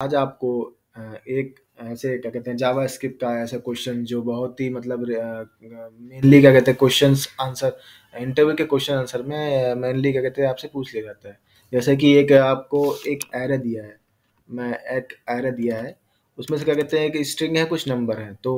आज आपको एक ऐसे क्या कहते हैं जावा स्क्रिप्ट का ऐसा क्वेश्चन जो बहुत ही मतलब मेनली क्या कहते हैं क्वेश्चन आंसर इंटरव्यू के क्वेश्चन आंसर में मेनली क्या कहते हैं, आपसे पूछ लिया जाता है। जैसे कि एक आपको एक एरे दिया है, मैं एक एरे दिया है, उसमें से क्या कहते हैं कि स्ट्रिंग है, कुछ नंबर है तो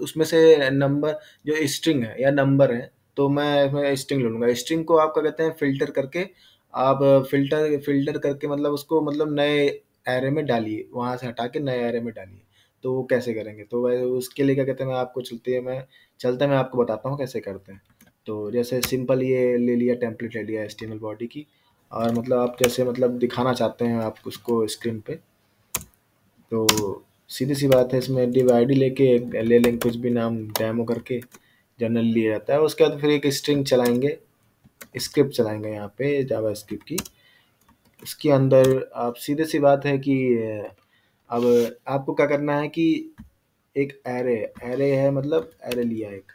उसमें से नंबर जो स्ट्रिंग है, या नंबर है तो मैं मैं स्ट्रिंग ले लूँगा। स्ट्रिंग को आप क्या कहते हैं फ़िल्टर करके, आप फ़िल्टर फ़िल्टर करके मतलब उसको मतलब नए एरे में डालिए, वहाँ से हटा के नए एरे में डालिए। तो वो कैसे करेंगे? तो वह उसके लिए क्या कहते हैं, मैं आपको चलते हैं, मैं चलते हैं, मैं आपको बताता हूँ कैसे करते हैं। तो जैसे सिंपल ये ले लिया, टेम्पलेट ले लिया एस बॉडी की। और मतलब आप जैसे मतलब दिखाना चाहते हैं आप उसको स्क्रीन पे। तो सीधी सी बात है, इसमें डिव आई डी लेके, ले लेंगे कुछ भी नाम डैमो करके जनरल लिया जाता है। उसके बाद फिर एक स्ट्रिंग चलाएँगे स्क्रिप्ट चलाएँगे यहाँ पे जावा स्क्रिप्ट की। इसके अंदर आप सीधे सी बात है कि अब आपको क्या करना है कि एक एरे एरे है मतलब एरे लिया एक।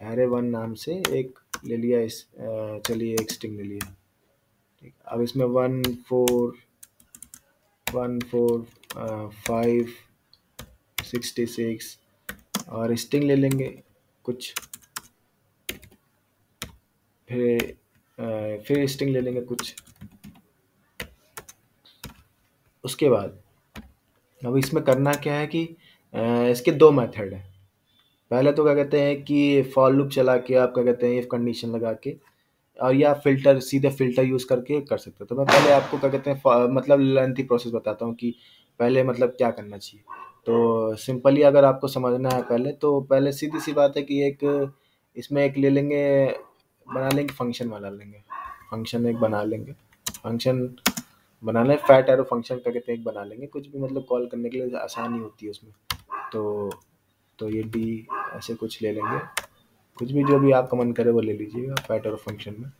एरे वन नाम से एक ले लिया इस चलिए एक स्ट्रिंग ले लिया। ठीक, अब इसमें one four one four five sixty six और स्ट्रिंग ले लेंगे कुछ। फिर फिर स्ट्रिंग ले लेंगे कुछ। उसके बाद, अब इसमें करना क्या है कि इसके दो मेथड हैं। पहले तो क्या कहते हैं कि फॉल लूप चला के आप क्या कहते हैं इफ़ कंडीशन लगा के, और या फ़िल्टर सीधे फ़िल्टर यूज़ करके कर सकते हो। तो मैं पहले आपको क्या कहते हैं मतलब लेंथी प्रोसेस बताता हूँ कि पहले मतलब क्या करना चाहिए। तो सिंपली अगर आपको समझना है पहले तो पहले सीधी सी बात है कि एक, इसमें एक ले लेंगे बना लेंगे फ़ंक्शन बना लेंगे। फ़ंक्शन एक बना लेंगे। फ़ंक्शन बना लें फैट एरो फ़ंक्शन का कहते हैं एक बना लेंगे। कुछ भी मतलब कॉल करने के लिए आसानी होती है उसमें। तो तो ये डी ऐसे कुछ ले लेंगे। कुछ भी जो भी आपका मन करे वो ले लीजिएगा फैट एरो फ़ंक्शन में।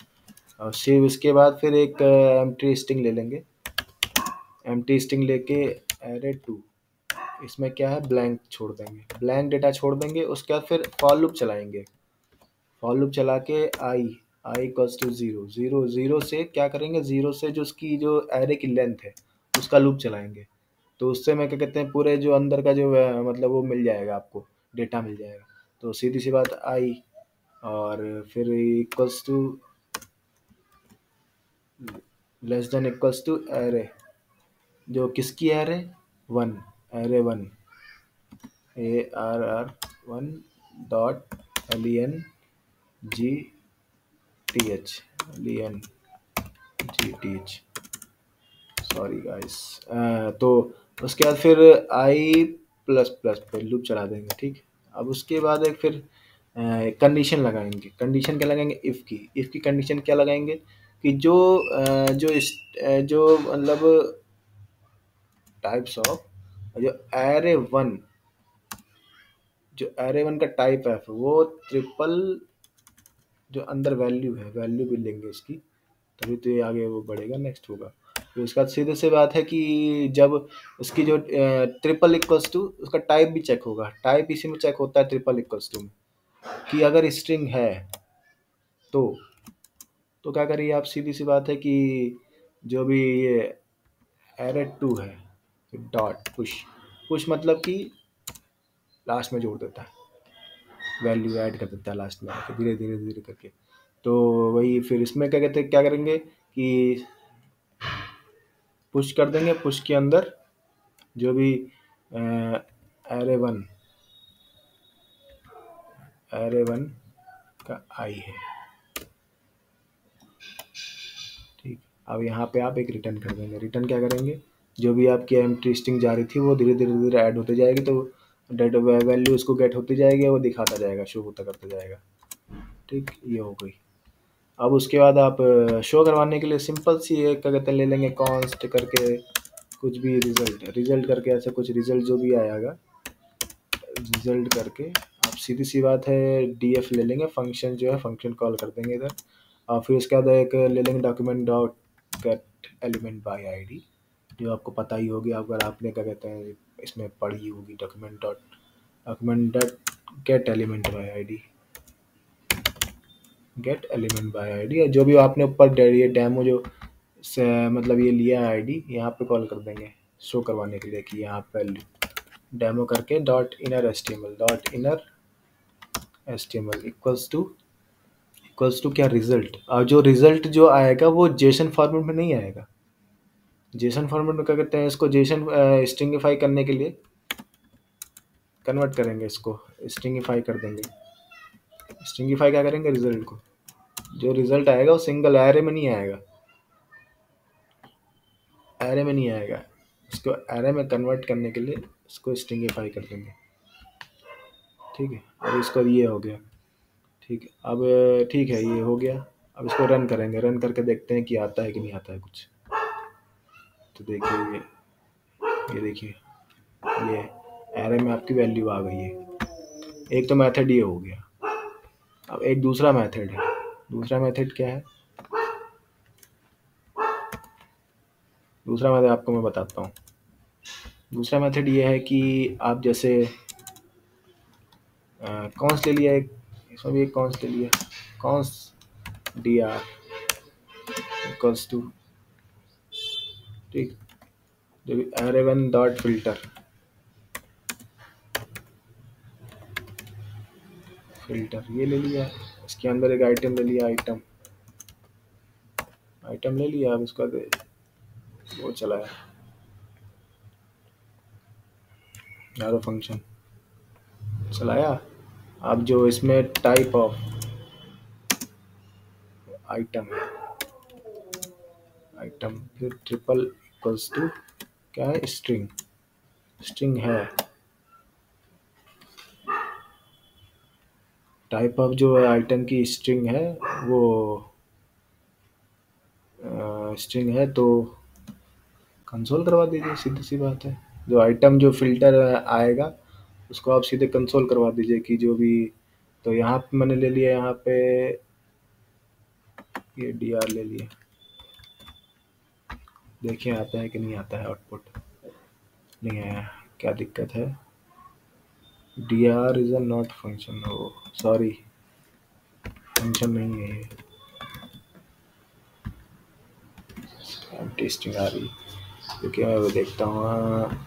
और सिर्फ़ उसके बाद फिर एक एम टी स्टिंग ले लेंगे। एम टी स्टिंग लेके एरे टू इसमें क्या है? ब्लैंक छोड़ देंगे। ब्लैंक डेटा छोड़ देंगे। उसके बाद फिर फॉल लूप चलाएँगे। फॉर लूप चला के I I equals to zero. Zero zero से क्या करेंगे? ज़ीरो से जो उसकी जो एरे की लेंथ है, उसका लूप चलाएँगे। तो उससे मैं क्या कहते हैं, पूरे जो अंदर का जो मतलब वो मिल जाएगा आपको डेटा मिल जाएगा। तो सीधी सी बात, आई और फिर equals to less than equals to array जो किसकी array one array one A R R one dot L N G T H L N G T H sorry guys तो उसके बाद फिर आई प्लस प्लस पर loop चला देंगे, ठीक? अब उसके बाद एक फिर कंडीशन लगाएँगे। कंडीशन क्या लगाएँगे? इफ़ की। इफ़ की कंडीशन क्या लगाएँगे? कि जो जो इस जो मतलब टाइप्स ऑफ़ जो एरे वन जो एरे वन का टाइप है वो ट्रिपल जो अंदर वैल्यू है वैल्यू भी लेंगे इसकी, तभी तो ये आगे वो बढ़ेगा नेक्स्ट होगा। उसके बाद सीधे से बात है कि जब उसकी जो ट्रिपल इक्वल्स टू उसका टाइप भी चेक होगा। टाइप इसी में चेक होता है ट्रिपल इक्वल्स टू में। कि अगर स्ट्रिंग है तो तो क्या करिए आप? सीधी सी बात है कि जो भी ये एरे टू है डॉट पुश पुश मतलब कि लास्ट में जोड़ देता है। वैल्यू ऐड कर देता है लास्ट में धीरे धीरे धीरे करके। तो वही फिर इसमें क्या कहते हैं, क्या करेंगे कि पुश कर देंगे पुश के अंदर जो भी एरे वन एरे वन का आई है। ठीक, अब यहाँ पे आप एक रिटर्न कर देंगे। रिटर्न क्या करेंगे? जो भी आपकी एम स्टिंग जा रही थी, वो धीरे धीरे धीरे ऐड होते जाएगी तो डेट वैल्यू उसको गेट होती जाएगी वो दिखाता जाएगा शो होता करता जाएगा? ठीक, ये हो गई। अब उसके बाद आप शो करवाने के लिए सिंपल सी एक, क्या कहते हैं, ले लेंगे कॉन्स्ट करके कुछ भी रिज़ल्ट रिज़ल्ट करके ऐसा कुछ रिज़ल्ट जो भी आएगा रिज़ल्ट करके आप सीधी सी बात है डी एफ़ ले लेंगे फ़ंक्शन जो है फ़ंक्शन कॉल कर देंगे इधर। और फिर उसके बाद एक, ले लेंगे document dot get element by I जो आपको पता ही होगी, अगर आपने, क्या कहते हैं, इसमें पढ़ी होगी document dot document dot get element by ID get element by ID जो भी आपने ऊपर ये डेमो जो, से मतलब ये लिया है आईडी यहाँ पे कॉल कर देंगे शो करवाने के लिए कि यहाँ पर डेमो करके dot inner S T M L dot inner S T M L equals to equals to क्या रिज़ल्ट और जो रिज़ल्ट जो आएगा, वो जेसन फॉर्मेट में नहीं आएगा। जेसन फॉर्मेट में क्या करते हैं, इसको जेसन स्ट्रिंगिफाई करने के लिए कन्वर्ट करेंगे इसको स्ट्रिंगिफाई कर देंगे। स्ट्रिंगिफाई क्या करेंगे? रिज़ल्ट को। जो रिज़ल्ट आएगा वो सिंगल एरे में नहीं आएगा। एरे में नहीं आएगा। इसको एरे में कन्वर्ट करने के लिए इसको स्ट्रिंगिफाई कर देंगे। ठीक है? और इसका ये हो गया। ठीक है? अब, ठीक है, ये हो गया। अब इसको रन करेंगे। रन करके देखते हैं कि आता है कि नहीं आता है कुछ। तो देखिए ये ये देखिए, ये एरे में आपकी वैल्यू आ गई है। एक तो मेथड ये हो गया। अब एक दूसरा मेथड है। दूसरा मेथड क्या है? दूसरा मेथड आपको मैं बताता हूँ। दूसरा मेथड ये है कि आप जैसे कौन ले लिया एक, इसमें भी एक कॉन्स ले लिया। Const D R equals to ठीक। जो array one dot filter filter ये ले लिया। इसके अंदर एक आइटम ले लिया आइटम आइटम ले लिया, अब इसका वो चलाया। यारो फ़ंक्शन चलाया। अब जो इसमें टाइप ऑफ़ आइटम है। आइटम, फिर ट्रिपल इक्वल्स टू क्या है? स्ट्रिंग। स्ट्रिंग है। टाइप ऑफ़ जो आइटम की स्ट्रिंग है, वो स्ट्रिंग है तो कंसोल करवा दीजिए, सीधी सी बात है। जो आइटम, जो फ़िल्टर आएगा, उसको आप सीधे कंसोल करवा दीजिए कि जो भी तो यहाँ पे मैंने ले लिया, यहाँ पे ये डी आर ले लिया देखिए आता है कि नहीं आता है आउटपुट नहीं आया क्या दिक्कत है? D R is a not function O sorry function नहीं है ये। टेस्टिंग आ रही। क्योंकि मैं वो देखता हूँ हाँ।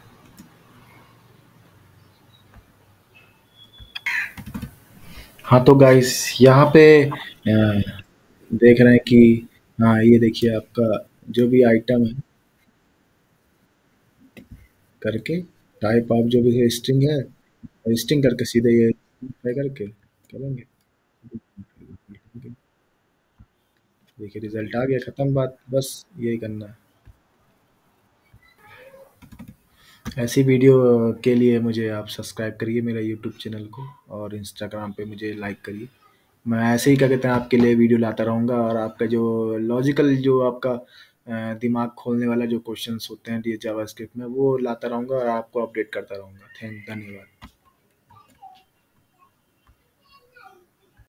हाँ तो गाइस यहाँ पे देख रहे हैं कि हाँ ये देखिए आपका जो भी आइटम है, करके टाइप आप जो भी स्ट्रिंग है स्ट्रिंग करके सीधे ये करके करेंगे। देखिए रिज़ल्ट आ गया, ख़त्म बात, बस यही करना है। ऐसी वीडियो के लिए मुझे आप सब्सक्राइब करिए मेरा यूट्यूब चैनल को और इंस्टाग्राम पे मुझे लाइक करिए। मैं ऐसे ही क्या कहते हैं, आपके लिए वीडियो लाता रहूँगा और आपका जो लॉजिकल जो आपका दिमाग खोलने वाला जो क्वेश्चंस होते हैं डी जावास्क्रिप्ट में, वो लाता रहूँगा और आपको अपडेट करता रहूँगा। थैंक धन्यवाद।